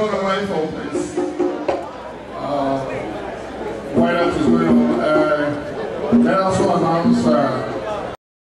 one of my favorites. Uh, why not just